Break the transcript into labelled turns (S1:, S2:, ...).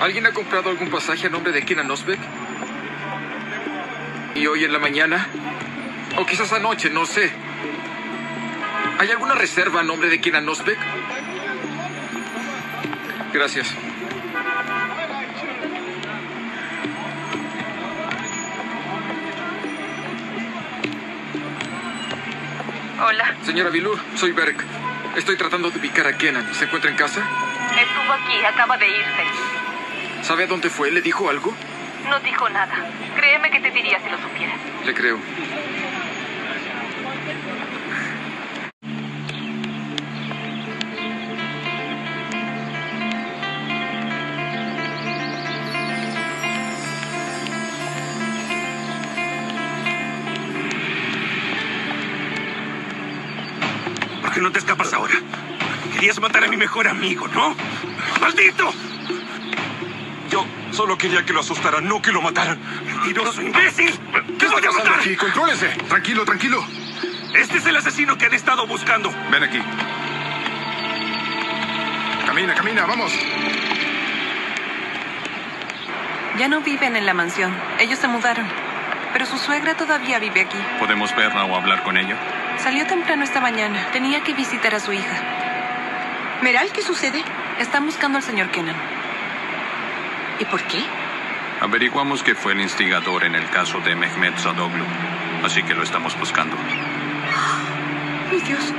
S1: ¿Alguien ha comprado algún pasaje a nombre de Kenan Osbeck? ¿Y hoy en la mañana? O quizás anoche, no sé. ¿Hay alguna reserva a nombre de Kenan Osbeck? Gracias.
S2: Hola.
S1: Señora Bilur, soy Berg. Estoy tratando de ubicar a Kenan. ¿Se encuentra en casa?
S2: Estuvo aquí, acaba de irse.
S1: ¿Sabe a dónde fue? ¿Le dijo algo?
S2: No dijo nada. Créeme que te diría si lo supiera.
S1: Le creo.
S3: ¿Por qué no te escapas ahora? Querías matar a mi mejor amigo, ¿no? ¡Maldito!
S4: Yo solo quería que lo asustaran, no que lo mataran.
S3: ¡Mentiroso, imbécil! ¡Te voy a matar!
S5: Aquí, contrólese. Tranquilo, tranquilo.
S3: Este es el asesino que han estado buscando.
S5: Ven aquí. Camina, camina, vamos.
S6: Ya no viven en la mansión. Ellos se mudaron. Pero su suegra todavía vive aquí.
S7: ¿Podemos verla o hablar con ella?
S6: Salió temprano esta mañana. Tenía que visitar a su hija.
S8: Meral, ¿qué sucede?
S6: Están buscando al señor Kenan.
S8: ¿Y por qué?
S7: Averiguamos que fue el instigador en el caso de Mehmet Sadoglu, así que lo estamos buscando.
S8: Mi Dios.